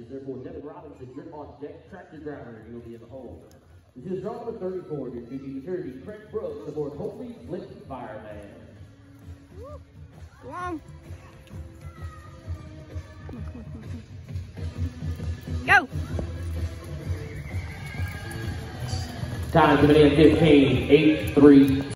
is therefore Devin Robinson, you're on deck. Tractor driver, you'll be in the hole. This is draw number 34, your duty security, Craig Brooks, aboard Holy Flitin Fireman. Come on. Go. Time coming in 15, 8, 3,